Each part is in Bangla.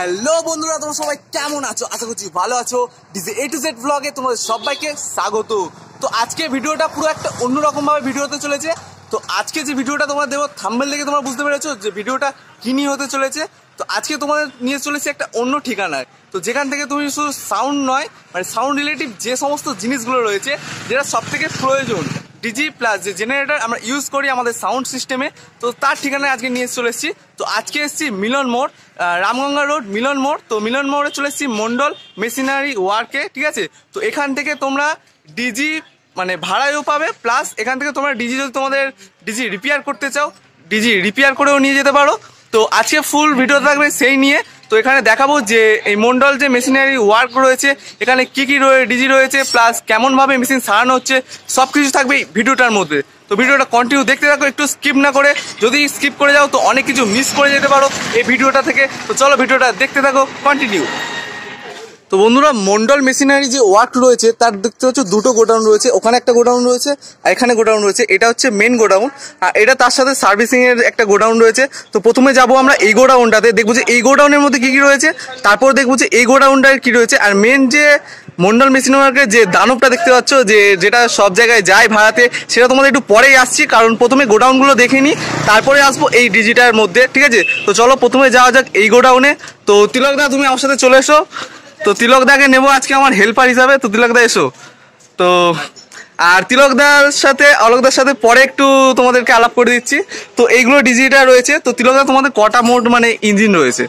হ্যালো বন্ধুরা, তোমরা সবাই কেমন আছো? আশা করছি ভালো আছো। ডিজে এ টু জেড ব্লগে তোমাদের সবাইকে স্বাগত। তো আজকে ভিডিওটা পুরো একটা অন্যরকম ভাবে ভিডিও হতে চলেছে। তো আজকে যে ভিডিওটা তোমরা দেবো থাম্বেল দেখে তোমরা বুঝতে পেরেছ যে ভিডিওটা কি নিয়ে হতে চলেছে। তো আজকে তোমাদের নিয়ে চলেছে একটা অন্য ঠিকানায়। তো যেখান থেকে তুমি শুধু সাউন্ড নয় মানে সাউন্ড রিলেটিভ যে সমস্ত জিনিসগুলো রয়েছে, যেটা সব থেকে প্রয়োজন। ডিজি প্লাস যে জেনারেটার আমরা ইউজ করি আমাদের সাউন্ড সিস্টেমে তো তার ঠিকানায় আজকে নিয়ে চলে এসেছি। তো আজকে এসেছি মিলন মোড় রামগঙ্গা রোড মিলন মোড়। তো মিলন মোড়ে চলে এসেছি মন্ডল মেশিনারি ওয়ার্কে ঠিক আছে? তো এখান থেকে তোমরা ডিজি মানে ভাড়ায়ও পাবে প্লাস এখান থেকে তোমরা ডিজি যদি তোমাদের ডিজি রিপেয়ার করতে চাও ডিজি রিপেয়ার করেও নিয়ে যেতে পারো। তো আজকে ফুল ভিডিও থাকবে সেই নিয়ে। তো এখানে দেখাবো যে এই মন্ডল যে মেশিনারি ওয়ার্ক রয়েছে, এখানে কি কী ডিজি রয়েছে প্লাস কেমনভাবে মেশিন সারানো হচ্ছে সব কিছু থাকবে এই ভিডিওটার মধ্যে। তো ভিডিওটা কন্টিনিউ দেখতে থাকো, একটু স্কিপ না করে, যদি স্কিপ করে যাও তো অনেক কিছু মিস করে যেতে পারো এই ভিডিওটা থেকে। তো চলো ভিডিওটা দেখতে থাকো কন্টিনিউ তো বন্ধুরা, মন্ডল মেশিনারি যে ওয়ার্ক রয়েছে, তার দেখতে হচ্ছে দুটো গোডাউন রয়েছে। ওখানে একটা গোডাউন রয়েছে আর এখানে গোডাউন রয়েছে। এটা হচ্ছে মেন গোডাউন। আর এটা তার সাথে সার্ভিসিং এর একটা গোডাউন রয়েছে। তো প্রথমে যাব আমরা এই গোডাউনটাতে। দেখব যে এই গোডাউনের মধ্যে কি কি রয়েছে। তারপর দেখব যে এই গোডাউনটার কি রয়েছে। আর মেন যে মন্ডল মেশিন ওয়ার্কের যে দানবটা দেখতে পাচ্ছ, যে যেটা সব জায়গায় যায় ভাড়াতে, সেটা তোমাদের একটু পরেই আসছি। কারণ প্রথমে গোডাউনগুলো দেখে নিই, তারপরে আসব এই ডিজিটার মধ্যে, ঠিক আছে? তো চলো, প্রথমে যাওয়া যাক এই গোডাউনে। তো তিলক তিলকদা তুমি আমার সাথে চলে এসো। তো তিলক তিলকদাকে নেব আজকে আমার হেল্পার হিসাবে, তো তিলকদা এসো। তো, আর তিলক তিলকদার সাথে অলোকদার সাথে পরে একটু তোমাদেরকে আলাপ করে দিচ্ছি। তো এইগুলো ডিজিটা রয়েছে, তো তিলকদা তোমাদের কটা মোট মানে ইঞ্জিন রয়েছে?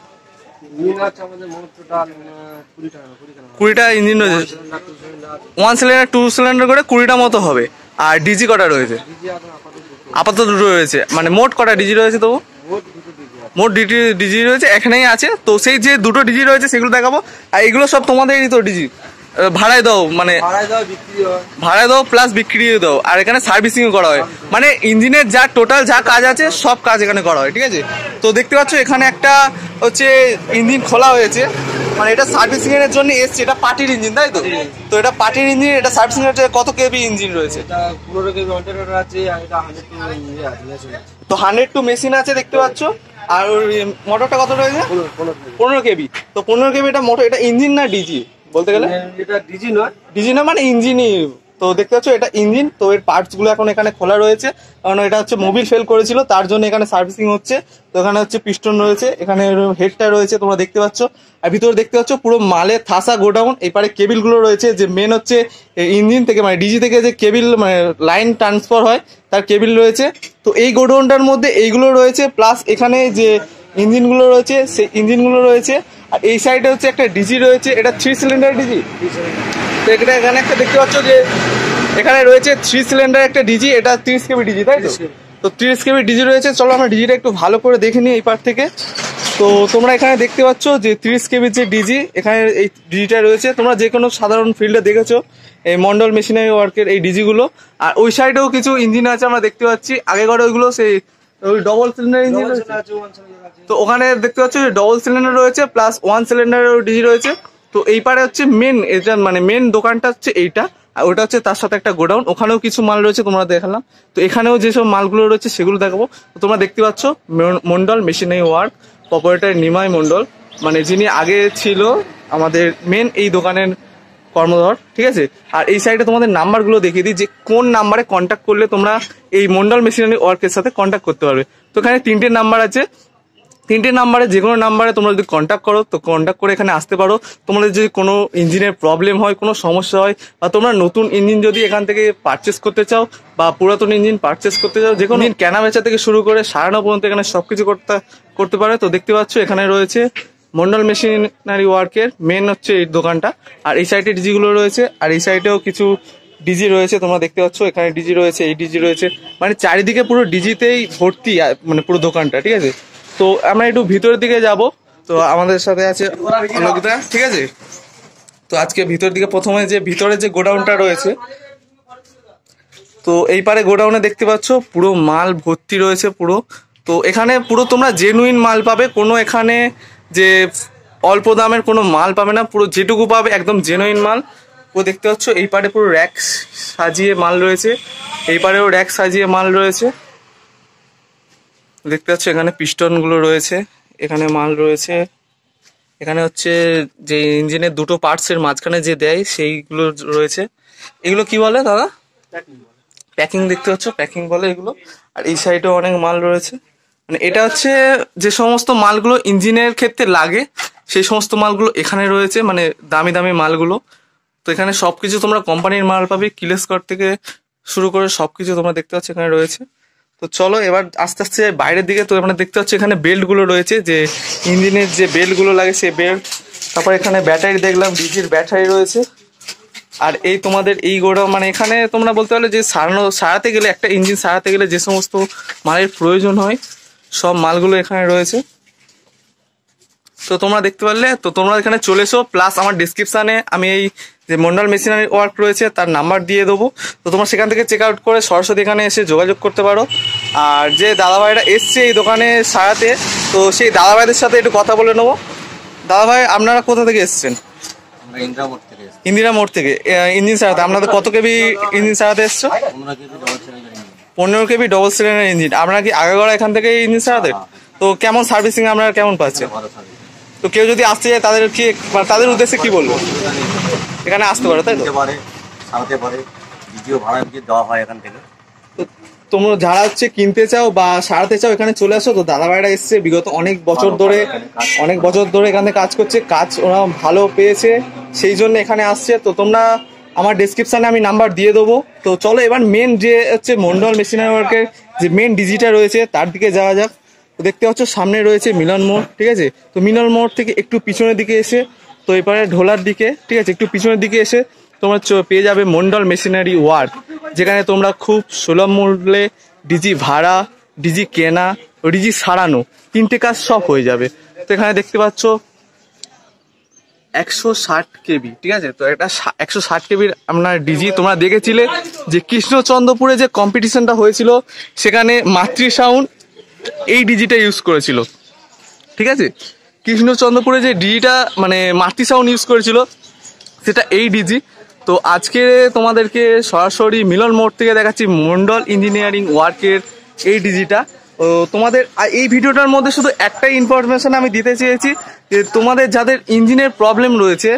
কুড়িটা ইঞ্জিন রয়েছে। ওয়ান সিলিন্ডার টু সিলিন্ডার করে কুড়িটা মতো হবে। আর ডিজি কটা রয়েছে? আপাতত দুটো রয়েছে। মানে মোট কটা ডিজি রয়েছে তবু? মোট দুটো ডিজি রয়েছে এখানেই আছে। তো সেই যে দুটো ডিজি রয়েছে সেগুলো দেখাবো। আর এগুলো সব তোমাদেরই তো ডিজি। ভাড়ায় দাও মানে ভাড়ায় দাও প্লাস বিক্রি দাও। আর এখানে সার্ভিসিং করা হয়। মানে ইঞ্জিনের যা টোটাল যা কাজ আছে সব কাজ এখানে করা হয় ঠিক আছে? তো দেখতে পাচ্ছ এখানে একটা হচ্ছে ইঞ্জিন খোলা হয়েছে। মানে এটা সার্ভিসিং এর জন্য এসছে এটা পার্টির ইঞ্জিন তাই তো? তো এটা পার্টির ইঞ্জিন এটা সার্ভিসিং এর কত কেবি ইঞ্জিন রয়েছে? তো হান্ড্রেড টু মেশিন আছে দেখতে পাচ্ছ। আর ওর মোটরটা কত রয়েছে পনেরো পনেরো কেবি পনেরো কেবি তো পনেরো কেবি এটা মোটর এটা ইঞ্জিন না ডিজি? বলতে গেলে? এটা ডিজি নয়। ডিজি না মানে ইঞ্জিনই তো দেখতে পাচ্ছ, এটা ইঞ্জিন তো এর পার্টসগুলো এখন এখানে খোলা রয়েছে। কারণ এটা হচ্ছে মোবিল ফেল করেছিল, তার জন্য এখানে সার্ভিসিং হচ্ছে। তো এখানে হচ্ছে পিস্টন রয়েছে, এখানে হেডটা রয়েছে, তোমরা দেখতে পাচ্ছ। আর ভিতরে দেখতে পাচ্ছ, পুরো মালে থাসা গোডাউন, এপারে কেবিলগুলো রয়েছে, যে মেন হচ্ছে ইঞ্জিন থেকে মানে ডিজি থেকে যে কেবিল মানে লাইন ট্রান্সফার হয়, তার কেবিল রয়েছে। তো এই গোডাউনটার মধ্যে এইগুলো রয়েছে প্লাস এখানে যে ইঞ্জিনগুলো রয়েছে সেই ইঞ্জিনগুলো রয়েছে আর এই সাইডে হচ্ছে একটা ডিজি রয়েছে এটা থ্রি সিলিন্ডার ডিজি তো এখানে এখানে একটা দেখতে পাচ্ছ যে এখানে রয়েছে থ্রি সিলিন্ডার একটা ডিজি এটা তিরিশ কেবি ডিজি তাই তো? 30 কেবি। তো তিরিশ কেবি ডিজি রয়েছে চলো আমরা ডিজিটা একটু ভালো করে দেখে নিই এই পার থেকে। তো তোমরা এখানে দেখতে পাচ্ছ যে তিরিশ কেবির যে ডিজি এখানে এই ডিজিটা রয়েছে। তোমরা যে কোনো সাধারণ ফিল্ডে দেখেছ এই মন্ডল মেশিনারি ওয়ার্কের এই ডিজিগুলো আর ওই সাইডেও কিছু ইঞ্জিন আছে আমরা দেখতে পাচ্ছি। আগে আগেকার ওইগুলো সেই ডবল সিলিন্ডার ইঞ্জিন তো ওখানে দেখতে পাচ্ছ যে ডবল সিলিন্ডার রয়েছে প্লাস ওয়ান সিলিন্ডারের ডিজি রয়েছে। তো এই পারে হচ্ছে মেন এটা মানে মেন দোকানটা হচ্ছে এইটা আর ওটা হচ্ছে তার সাথে একটা গোডাউন। ওখানেও কিছু মাল রয়েছে তোমরা দেখালাম। তো এখানেও যেসব মালগুলো রয়েছে সেগুলো দেখাবো। তোমরা দেখতে পাচ্ছ মন- Mondal machinery work operator Nimai Mondal. মানে যিনি আগে ছিল আমাদের মেন এই দোকানের কর্মধর, ঠিক আছে? আর এই সাইডে তোমাদের নাম্বারগুলো দেখিয়ে দিই, যে কোন নাম্বারে কন্ট্যাক্ট করলে তোমরা এই মন্ডল মেশিনারি ওয়ার্কের সাথে কন্ট্যাক্ট করতে পারবে। তো এখানে তিনটে নাম্বার আছে। তিনটে নাম্বারে যে কোনো নাম্বারে তোমরা যদি কন্ট্যাক্ট করো, তো কন্ট্যাক্ট করে এখানে আসতে পারো। তোমাদের যদি কোনো ইঞ্জিনের প্রবলেম হয়, কোনো সমস্যা হয়, বা তোমরা নতুন ইঞ্জিন যদি এখান থেকে পারচেস করতে চাও, বা পুরাতন ইঞ্জিন পারচেস করতে চাও যে কোনো কেনা বেচা থেকে শুরু করে সারানো পর্যন্ত এখানে সবকিছু করতে করতে পারে। তো দেখতে পাচ্ছ, এখানে রয়েছে মন্ডল মেশিনারি ওয়ার্কের মেন হচ্ছে এই দোকানটা। আর এই সাইডে ডিজিগুলো রয়েছে, আর এই সাইডেও কিছু ডিজি রয়েছে, তোমরা দেখতে পাচ্ছ, এখানে ডিজি রয়েছে, এই ডিজি রয়েছে। মানে চারিদিকে পুরো ডিজিতেই ভর্তি মানে পুরো দোকানটা, ঠিক আছে? তো আমরা একটু ভিতরের দিকে যাব। তো আমাদের সাথে আছে অলোকদা ঠিক আছে? তো আজকে ভিতর দিকে প্রথমে যে ভিতরে যে গোডাউনটা রয়েছে, তো এই পারে গোডাউনে দেখতে পাচ্ছ, পুরো মাল ভর্তি রয়েছে পুরো। তো এখানে পুরো তোমরা জেনুইন মাল পাবে, কোনো এখানে যে অল্প দামের কোনো মাল পাবে না পুরো যেটুকু পাবে একদম জেনুইন মাল। ও দেখতে পাচ্ছ এই পারে পুরো র্যাক সাজিয়ে মাল রয়েছে। এই পারেও র্যাক সাজিয়ে মাল রয়েছে। দেখতে পাচ্ছ এখানে পিস্টনগুলো রয়েছে এখানে মাল রয়েছে। এখানে হচ্ছে যে ইঞ্জিনের দুটো পার্টসের মাঝখানে যে দেয় সেইগুলো রয়েছে। এগুলো কি বলে দাদা? প্যাকিং দেখতে পাচ্ছ প্যাকিং বলে এগুলো। আর এই সাইডেও অনেক মাল রয়েছে। মানে এটা হচ্ছে যে সমস্ত মালগুলো ইঞ্জিনের ক্ষেত্রে লাগে, সেই সমস্ত মালগুলো এখানে রয়েছে মানে দামি দামি মালগুলো। তো এখানে সবকিছু তোমরা কোম্পানির মাল পাবে কিলেস্কর থেকে শুরু করে সবকিছু তোমরা দেখতে পাচ্ছ এখানে রয়েছে। তো চলো এবার আস্তে আস্তে বাইরের দিকে তো আমরা দেখতে পাচ্ছি এখানে বেল্টগুলো রয়েছে, যে ইঞ্জিনের যে বেল্টগুলো লাগে সেই বেল্ট। তারপর এখানে ব্যাটারি দেখলাম, ডিজির ব্যাটারি রয়েছে। আর এই তোমাদের এই গোড়া মানে এখানে তোমরা বলতে পারলে যে সারানো, সারাতে গেলে, একটা ইঞ্জিন সারাতে গেলে যে সমস্ত মালের প্রয়োজন হয় সব মালগুলো এখানে রয়েছে। তো তোমরা দেখতে পারলে তো তোমরা এখানে চলে এসো প্লাস আমার ডিসক্রিপশানে আমি এই যে মন্ডল মেশিনারি ওয়ার্ক রয়েছে তার নাম্বার দিয়ে দেবো। তো তোমরা সেখান থেকে চেক আউট করে সরাসরি এখানে এসে যোগাযোগ করতে পারো। আর যে দাদাভাইরা এসছে এই দোকানে সারাতে তো সেই দাদাভাইদের সাথে একটু কথা বলে নেব। দাদাভাই আপনারা কোথা থেকে এসছেন? ইন্দিরা মোড় থেকে ইঞ্জিন সারাতে আপনাদের কত কেবি ইঞ্জিন সারাতে এসছো? পনেরো কেবি ডবল সিলিন্ডার ইঞ্জিন আপনারা কি আগাগড়া এখান থেকে ইঞ্জিন সারাতে তো কেমন সার্ভিসিং আপনারা কেমন পাচ্ছেন? তো কেউ যদি আসতে চায় তাদের কি মানে তাদের উদ্দেশ্যে কি বলব? এখানে আসতে পারো তাই তো? সারাতে পারে দ্বিতীয় ভাড়া দেওয়া হয় এখান থেকে? তোমরা যারা হচ্ছে কিনতে চাও বা সারাতে চাও এখানে চলে আসো। তো দাদা ভাইরা এসছে বিগত অনেক বছর ধরে অনেক বছর ধরে এখানে কাজ করছে কাজ ওরা ভালো পেয়েছে সেই জন্য এখানে আসছে। তো তোমরা আমার ডেসক্রিপশনে আমি নাম্বার দিয়ে দেবো। তো চলো এবার মেন যে হচ্ছে মন্ডল মেশিনারি ওয়ার্কের যে মেন ডিজিটা রয়েছে, তার দিকে যাওয়া যাক। তো দেখতে পাচ্ছ, সামনে রয়েছে মিলন মোড়, ঠিক আছে? তো মিলন মোড় থেকে একটু পিছনের দিকে এসে, তো এবারে ঢোলার দিকে, ঠিক আছে? একটু পিছনের দিকে এসে তোমরা পেয়ে যাবে মন্ডল মেশিনারি ওয়ার্ক যেখানে তোমরা খুব সুলভ মূল্যে ডিজি ভাড়া ডিজি কেনা ডিজি সারানো, তিনটে কাজ সব হয়ে যাবে। তো এখানে দেখতে পাচ্ছ একশো ষাট কেবি, ঠিক আছে? তো একটা একশো ষাট কেবির আপনার ডিজি তোমরা দেখেছিলে যে কৃষ্ণচন্দ্রপুরে যে কম্পিটিশনটা হয়েছিল, সেখানে মাতৃ সাউন্ড এই ডিজিটা ইউজ করেছিল। ঠিক আছে? কৃষ্ণচন্দ্রপুরে যে ডিজিটা মানে মাতৃ সাউন্ড ইউজ করেছিল, সেটা এই ডিজি। তো আজকে তোমাদেরকে সরাসরি মিলন মোড় থেকে দেখাচ্ছি মন্ডল ইঞ্জিনিয়ারিং ওয়ার্কের এই ডিজিটা। তোমাদের এই ভিডিওটার মধ্যে শুধু একটাই ইনফরমেশন আমি দিতে চেয়েছি, যে তোমাদের যাদের ইঞ্জিনের প্রবলেম রয়েছে,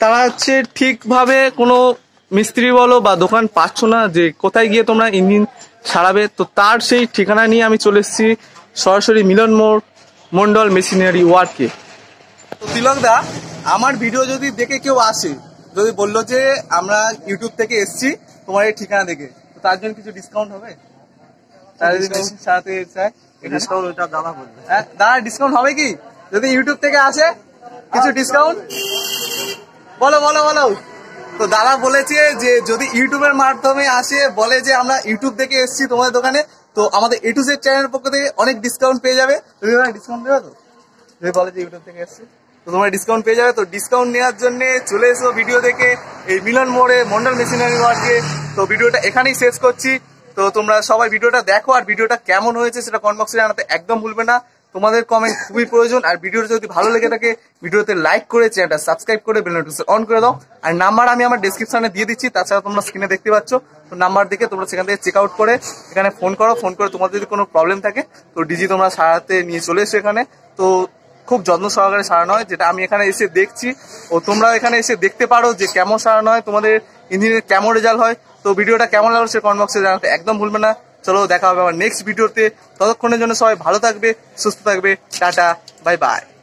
তারা হচ্ছে ঠিকভাবে কোনো মিস্ত্রি বলো বা দোকান পাচ্ছ না, যে কোথায় গিয়ে তোমরা ইঞ্জিন সারাবে তো তার সেই ঠিকানা নিয়ে আমি চলে এসেছি সরাসরি মিলন মোড়, মন্ডল মেশিনারি ওয়ার্কে। তো তিলক দা, আমার ভিডিও যদি দেখে কেউ আসে, যদি বলল যে আমরা ইউটিউব থেকে এসছি তোমার এই ঠিকানা দেখে, তো তার জন্য কিছু ডিসকাউন্ট হবে? মেশিন ডিসকাউন্ট ওইটা দাদা বলবে। হ্যাঁ দাদা ডিসকাউন্ট হবে কি? যদি ইউটিউব থেকে আসে কিছু ডিসকাউন্ট বলো বলো বলো। তো দাদা বলেছে যে যদি ইউটিউবের মাধ্যমে আসে বলে যে আমরা ইউটিউব থেকে এসেছি তোমাদের দোকানে তো আমাদের এ টু জেড চ্যানেলের পক্ষ থেকে অনেক ডিসকাউন্ট পেয়ে যাবে। তুমি ডিসকাউন্ট দেবে তো? যদি বলে যে ইউটিউব থেকে এসছে। তো তোমরা ডিসকাউন্ট পেয়ে যাবে। তো ডিসকাউন্ট নেওয়ার জন্য চলে এসো ভিডিও দেখে এই মিলন মোড়ে মন্ডল মেশিনারি ওয়ার্কে তো ভিডিওটা এখানেই শেষ করছি। তো তোমরা সবাই ভিডিওটা দেখো আর ভিডিওটা কেমন হয়েছে সেটা কমেন্ট বক্সে জানাতে একদম ভুলবে না। তোমাদের কমেন্ট খুবই প্রয়োজন আর ভিডিওটা যদি ভালো লেগে থাকে, ভিডিওতে লাইক করে চ্যানেলটা সাবস্ক্রাইব করে বেল নোটিফিকেশন অন করে দাও। আর নাম্বার আমি আমার ডেসক্রিপশনে দিয়ে দিচ্ছি, তাছাড়া তোমরা স্ক্রিনে দেখতে পাচ্ছ। তো নাম্বার দেখে তোমরা সেখান থেকে চেক আউট করে, এখানে ফোন করো। ফোন করে তোমাদের যদি কোনো প্রবলেম থাকে, তো ডিজি তোমরা সারাতে নিয়ে চলে এসো এখানে। তো খুব যত্ন সহকারে সারানো হয় যেটা আমি এখানে এসে দেখছি। ও তোমরা এখানে এসে দেখতে পারো যে কেমন সারানো হয় তোমাদের ইঞ্জিনের কেমন রেজাল্ট হয়। তো ভিডিওটা কেমন লাগল সে কমেন্ট বক্সে জানাতে একদম ভুলবে না। চলো দেখা হবে আমার নেক্সট ভিডিওতে ততক্ষণের জন্য সবাই ভালো থাকবে, সুস্থ থাকবে। Tata bye bye